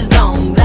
zone.